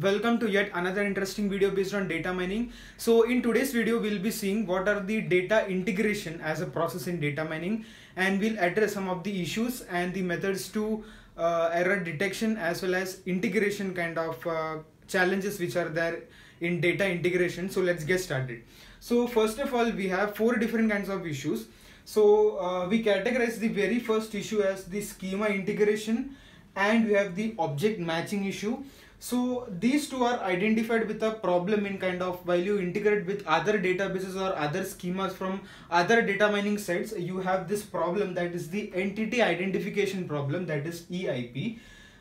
Welcome to yet another interesting video based on data mining. So in today's video, we'll be seeing what are the data integration as a process in data mining and we'll address some of the issues and the methods to uh, error detection as well as integration kind of uh, challenges which are there in data integration. So let's get started. So first of all, we have four different kinds of issues. So uh, we categorize the very first issue as the schema integration and we have the object matching issue so these two are identified with a problem in kind of while you integrate with other databases or other schemas from other data mining sites, you have this problem that is the entity identification problem that is EIP.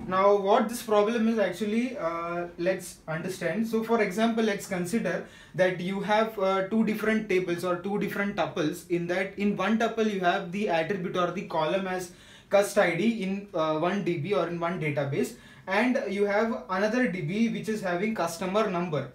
Now what this problem is actually, uh, let's understand. So for example, let's consider that you have uh, two different tables or two different tuples in that in one tuple you have the attribute or the column as cust ID in uh, one DB or in one database and you have another DB which is having customer number.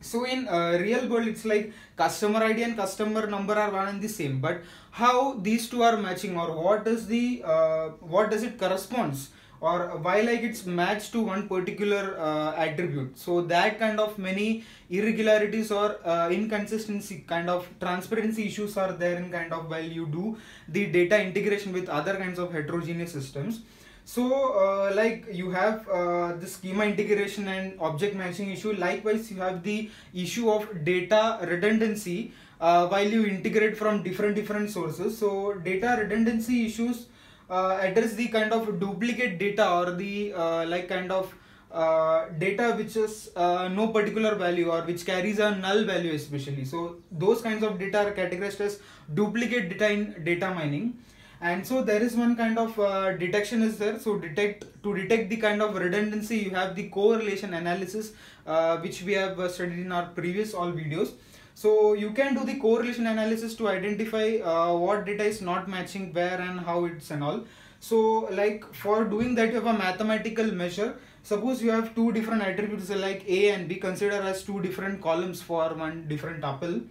So in uh, real world it's like customer ID and customer number are one and the same. But how these two are matching or what is the uh, what does it corresponds? Or why like it's matched to one particular uh, attribute? So that kind of many irregularities or uh, inconsistency kind of transparency issues are there in kind of while you do the data integration with other kinds of heterogeneous systems so uh, like you have uh, the schema integration and object matching issue. Likewise you have the issue of data redundancy uh, while you integrate from different different sources. So data redundancy issues uh, address the kind of duplicate data or the uh, like kind of uh, data which is no particular value or which carries a null value especially. So those kinds of data are categorized as duplicate data in data mining and so there is one kind of uh, detection is there. So detect to detect the kind of redundancy you have the correlation analysis uh, which we have uh, studied in our previous all videos. So you can do the correlation analysis to identify uh, what data is not matching where and how it's and all. So like for doing that you have a mathematical measure. Suppose you have two different attributes like a and b consider as two different columns for one different tuple.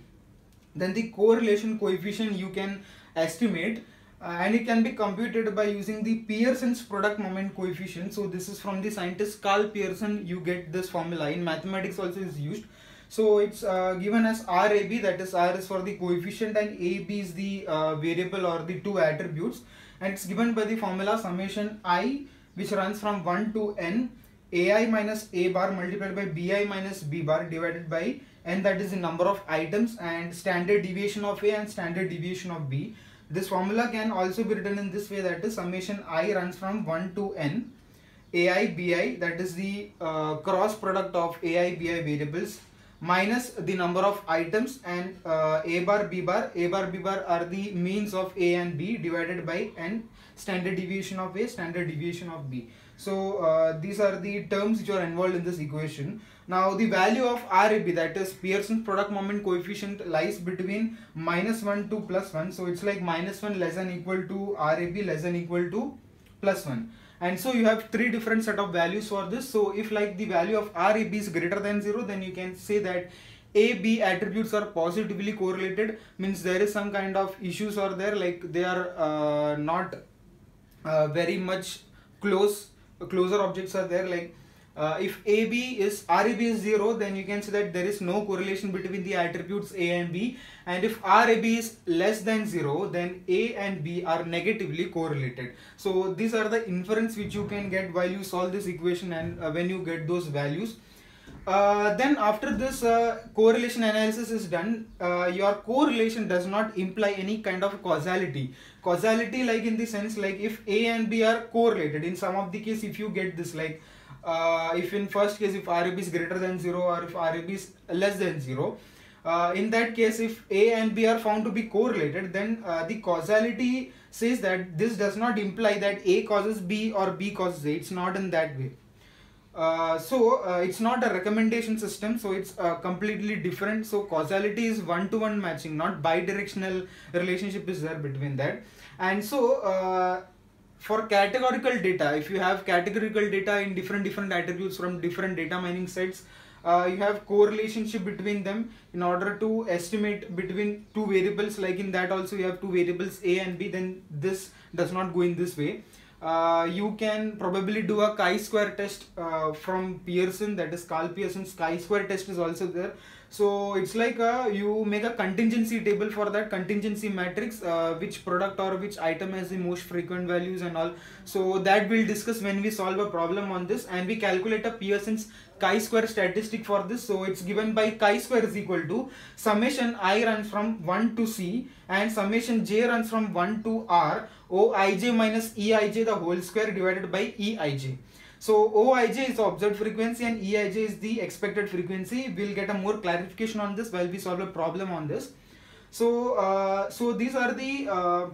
Then the correlation coefficient you can estimate. uh, and it can be computed by using the Pearson's product moment coefficient. So this is from the scientist Karl Pearson. You get this formula in mathematics also is used. So it's uh, given as RAB that is R is for the coefficient and AB is the uh, variable or the two attributes and it's given by the formula summation I which runs from 1 to n AI minus A bar multiplied by BI minus B bar divided by n that is the number of items and standard deviation of A and standard deviation of B. This formula can also be written in this way that is summation i runs from 1 to n. Ai bi that is the uh, cross product of ai bi variables minus the number of items and uh, a bar b bar. A bar b bar are the means of a and b divided by n standard deviation of a standard deviation of b so uh, these are the terms which are involved in this equation now the value of RAB that is Pearson's product moment coefficient lies between minus 1 to plus 1. So it's like minus 1 less than equal to RAB less than equal to plus 1. And so you have three different set of values for this. So if like the value of RAB is greater than 0 then you can say that A, B attributes are positively correlated means there is some kind of issues or there like they are uh, not uh, very much close closer objects are there like uh, if AB is RAB is 0 then you can say that there is no correlation between the attributes A and B and if RAB is less than 0 then A and B are negatively correlated. So these are the inference which you can get while you solve this equation and uh, when you get those values. Uh, then after this uh, correlation analysis is done, uh, your correlation does not imply any kind of causality. Causality like in the sense like if A and B are correlated in some of the case if you get this like uh, if in first case if RAB is greater than 0 or if RAB is less than 0 uh, in that case if A and B are found to be correlated then the causality says that this does not imply that A causes B or B causes A it's not in that way uh, so uh, it's not a recommendation system so it's uh, completely different. So causality is one-to-one -one matching not bidirectional relationship is there between that. And so for categorical data if you have categorical data in different different attributes from different data mining sites uh, you have correlationship between them in order to estimate between two variables. Like in that also you have two variables a and b then this does not go in this way uh, you can probably do a chi-square test uh, from Pearson that is Karl Pearson's chi-square test is also there so it's like a, you make a contingency table for that contingency matrix uh, which product or which item has the most frequent values and all. So that we'll discuss when we solve a problem on this and we calculate a Pearson's chi-square statistic for this. So it's given by chi-square is equal to summation i runs from 1 to c and summation j runs from 1 to r oij minus eij the whole square divided by eij so OIJ is observed frequency and EIJ is the expected frequency. We'll get a more clarification on this while we solve a problem on this. So, uh, so these are the uh,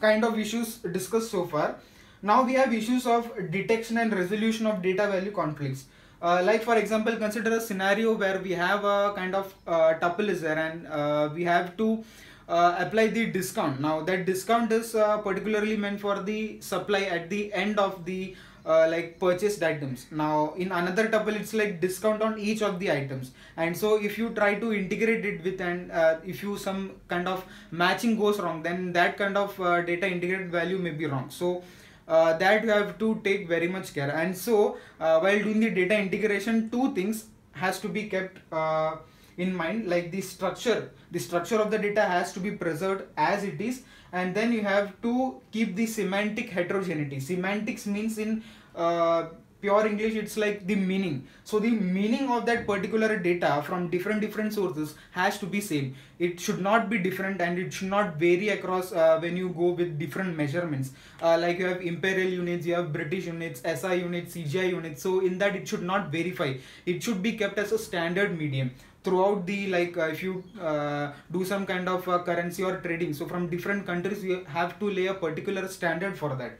kind of issues discussed so far. Now we have issues of detection and resolution of data value conflicts. Uh, like for example, consider a scenario where we have a kind of uh, tuple is there and uh, we have to uh, apply the discount. Now that discount is uh, particularly meant for the supply at the end of the uh, like purchased items. Now in another tuple it's like discount on each of the items. And so if you try to integrate it with and uh, if you some kind of matching goes wrong then that kind of uh, data integrated value may be wrong. So uh, that you have to take very much care. And so uh, while doing the data integration two things has to be kept uh, in mind like the structure the structure of the data has to be preserved as it is and then you have to keep the semantic heterogeneity. Semantics means in uh, pure english it's like the meaning. So the meaning of that particular data from different different sources has to be same. It should not be different and it should not vary across uh, when you go with different measurements. Uh, like you have imperial units you have british units si units cgi units. So in that it should not verify. It should be kept as a standard medium. Throughout the like uh, if you uh, do some kind of uh, currency or trading so from different countries you have to lay a particular standard for that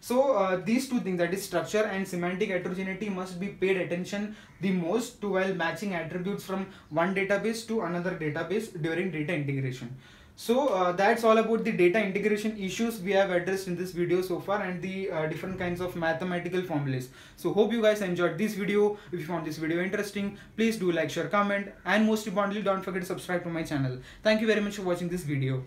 so uh, these two things that is structure and semantic heterogeneity must be paid attention the most to while matching attributes from one database to another database during data integration so uh, that's all about the data integration issues we have addressed in this video so far and the uh, different kinds of mathematical formulas. So hope you guys enjoyed this video. If you found this video interesting, please do like, share, comment and most importantly don't forget to subscribe to my channel. Thank you very much for watching this video.